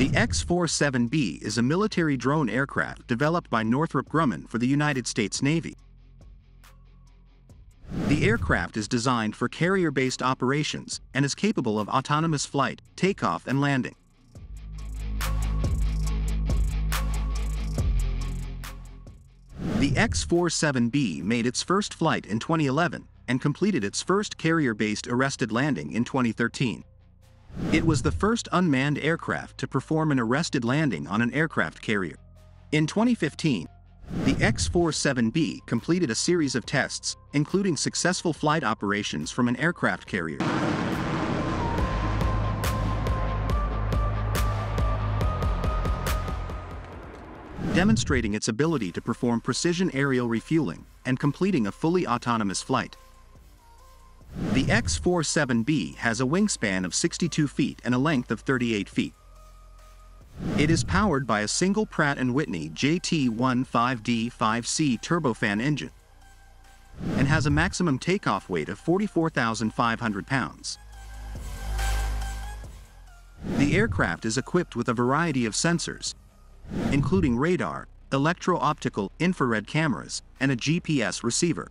The X-47B is a military drone aircraft developed by Northrop Grumman for the United States Navy. The aircraft is designed for carrier-based operations and is capable of autonomous flight, takeoff and landing. The X-47B made its first flight in 2011 and completed its first carrier-based arrested landing in 2013. It was the first unmanned aircraft to perform an arrested landing on an aircraft carrier. In 2015, the X-47B completed a series of tests, including successful flight operations from an aircraft carrier. demonstrating its ability to perform precision aerial refueling and completing a fully autonomous flight. The X-47B has a wingspan of 62 feet and a length of 38 feet. It is powered by a single Pratt & Whitney JT15D5C turbofan engine and has a maximum takeoff weight of 44,500 pounds. The aircraft is equipped with a variety of sensors, including radar, electro-optical infrared cameras, and a GPS receiver.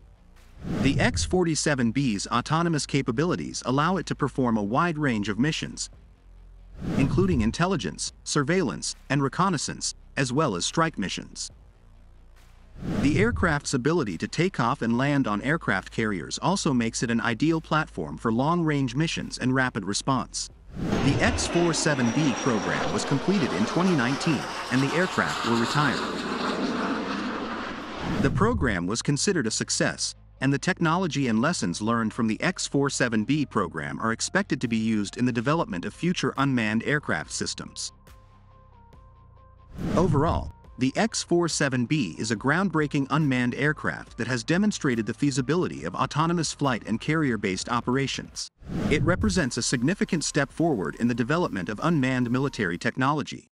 The X-47B's autonomous capabilities allow it to perform a wide range of missions, including intelligence, surveillance, and reconnaissance, as well as strike missions. The aircraft's ability to take off and land on aircraft carriers also makes it an ideal platform for long-range missions and rapid response. The X-47B program was completed in 2019 and the aircraft were retired. The program was considered a success, and the technology and lessons learned from the X-47B program are expected to be used in the development of future unmanned aircraft systems. Overall, the X-47B is a groundbreaking unmanned aircraft that has demonstrated the feasibility of autonomous flight and carrier-based operations. It represents a significant step forward in the development of unmanned military technology.